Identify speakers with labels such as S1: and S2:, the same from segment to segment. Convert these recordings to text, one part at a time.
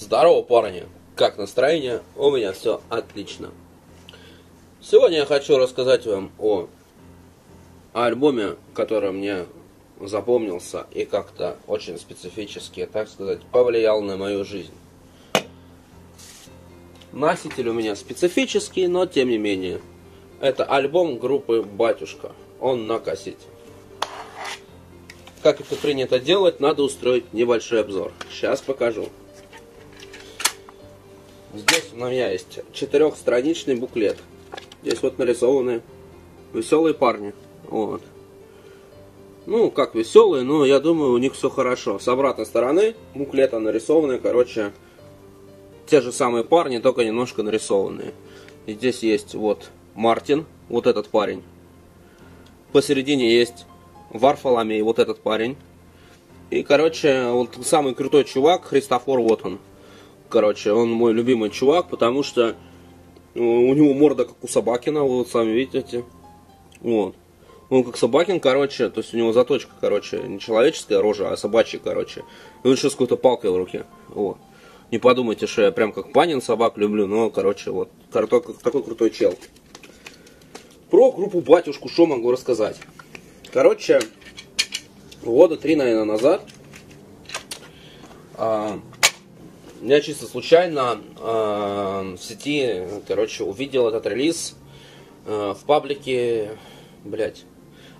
S1: Здорово, парни! Как настроение? У меня все отлично. Сегодня я хочу рассказать вам о альбоме, который мне запомнился и как-то очень специфически, так сказать, повлиял на мою жизнь. Носитель у меня специфический, но тем не менее. Это альбом группы «Батюшка». Он на кассете. Как это принято делать, надо устроить небольшой обзор. Сейчас покажу. Здесь у меня есть четырехстраничный буклет. Здесь вот нарисованы веселые парни. Вот. Ну, как веселые, но я думаю, у них все хорошо. С обратной стороны буклета нарисованы, короче, те же самые парни, только немножко нарисованные. И здесь есть вот Мартин, вот этот парень. Посередине есть Варфоломей, вот этот парень. И, короче, вот самый крутой чувак, Христофор, вот он. Короче, он мой любимый чувак, потому что у него морда как у Собакина, вы вот сами видите. Вот. Он как Собакин, короче, то есть у него заточка, короче, не человеческая рожа, а собачья, короче. И он еще с какой-то палкой в руке. Вот. Не подумайте, что я прям как Панин собак люблю, но, короче, вот, такой, такой крутой чел. Про группу Батюшку что могу рассказать? Короче, года три, наверное, назад а, я чисто случайно а, в сети, короче, увидел этот релиз а, в паблике, блять,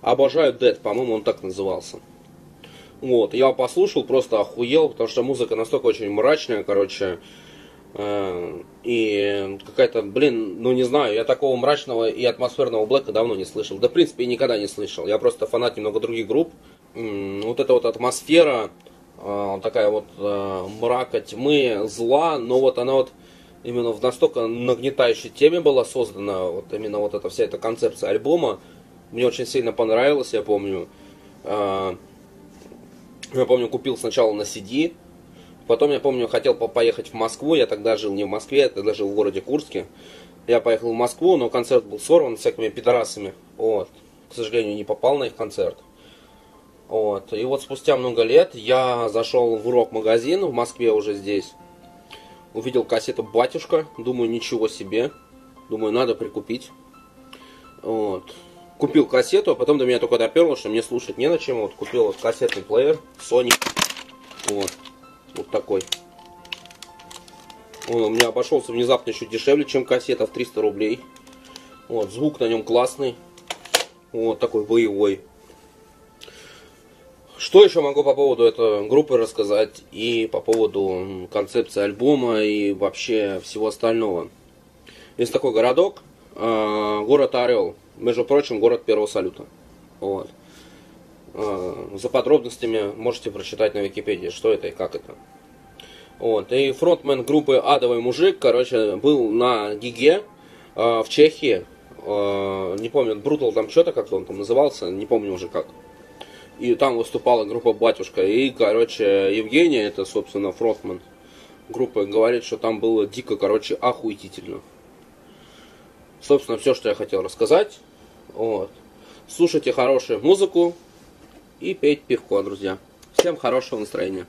S1: обожаю Dead, по-моему, он так назывался. Вот, я послушал, просто охуел, потому что музыка настолько очень мрачная, короче, э, и какая-то, блин, ну не знаю, я такого мрачного и атмосферного блэка давно не слышал. Да, в принципе, и никогда не слышал. Я просто фанат немного других групп. Вот эта вот атмосфера, э, такая вот э, мрака, тьмы, зла, но вот она вот именно в настолько нагнетающей теме была создана, вот именно вот эта вся эта концепция альбома, мне очень сильно понравилось, я помню. Я помню, купил сначала на CD, потом, я помню, хотел поехать в Москву, я тогда жил не в Москве, я тогда жил в городе Курске. Я поехал в Москву, но концерт был сорван всякими пидорасами. Вот. К сожалению, не попал на их концерт. Вот. И вот спустя много лет я зашел в рок-магазин в Москве уже здесь. Увидел кассету «Батюшка». Думаю, ничего себе. Думаю, надо прикупить. Вот купил кассету, а потом до меня только доперло, что мне слушать не на чем. Вот купил вот кассетный плеер Sony. Вот. Вот такой. Он у меня обошелся внезапно еще дешевле, чем кассета в 300 рублей. Вот, звук на нем классный. Вот такой боевой. Что еще могу по поводу этой группы рассказать и по поводу концепции альбома и вообще всего остального? Есть такой городок, э, город Орел между прочим, город первого салюта. Вот. А, за подробностями можете прочитать на Википедии, что это и как это. Вот. И фронтмен группы Адовый мужик, короче, был на Гиге э, в Чехии. Не помню, Брутал там что-то как-то он там назывался, не помню уже как. И там выступала группа Батюшка. И, короче, Евгения, это, собственно, фронтмен группы, говорит, что там было дико, короче, охуительно. Собственно, все, что я хотел рассказать. Вот. Слушайте хорошую музыку и пейте пивко, друзья. Всем хорошего настроения.